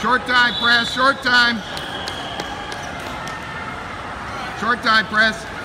Short time, press, short time. Short time, press.